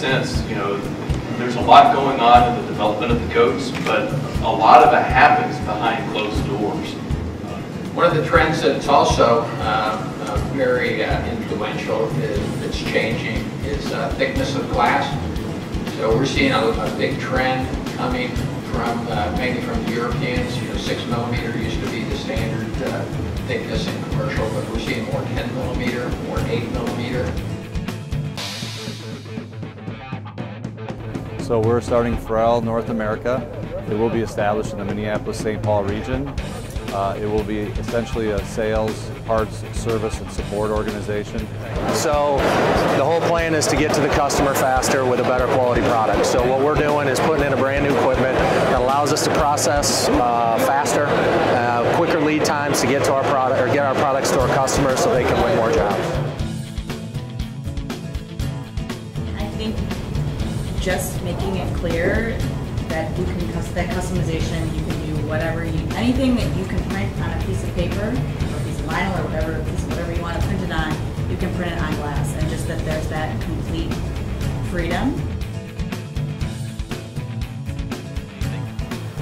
sense, you know, there's a lot going on in the development of the coats, but a lot of it happens behind closed doors. One of the trends that's also uh, uh, very uh, influential is it's changing is uh, thickness of glass. So we're seeing a, a big trend coming from uh, mainly from the Europeans. You know, six millimeter used to be the standard uh, thickness in commercial, but we're seeing more 10 millimeter, more 8 millimeter. So we're starting Forel North America. It will be established in the Minneapolis-St. Paul region. Uh, it will be essentially a sales, parts, service, and support organization. So the whole plan is to get to the customer faster with a better quality product. So what we're doing is putting in a brand new equipment that allows us to process uh, faster, uh, quicker lead times to get to our product or get our products to our customers so they can win just making it clear that you can that customization, you can do whatever you, anything that you can print on a piece of paper or a piece of vinyl or whatever, piece whatever you want to print it on, you can print it on glass, and just that there's that complete freedom.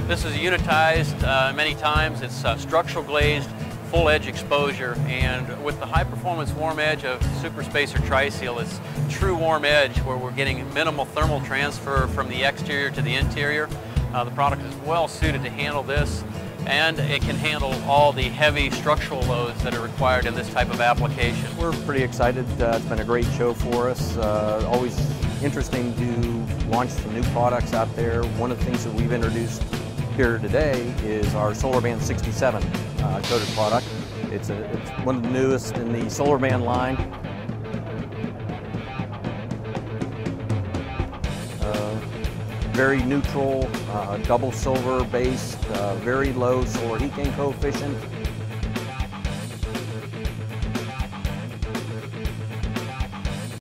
This is unitized uh, many times. It's uh, structural glazed, full edge exposure, and with the high performance warm edge of Super Spacer Tri-Seal, it's true warm edge where we're getting minimal thermal transfer from the exterior to the interior. Uh, the product is well suited to handle this and it can handle all the heavy structural loads that are required in this type of application. We're pretty excited. Uh, it's been a great show for us. Uh, always interesting to launch some new products out there. One of the things that we've introduced here today is our Solarban 67 uh, coated product. It's, a, it's one of the newest in the Solarban line. Uh, very neutral, uh, double silver based, uh, very low solar heat gain coefficient,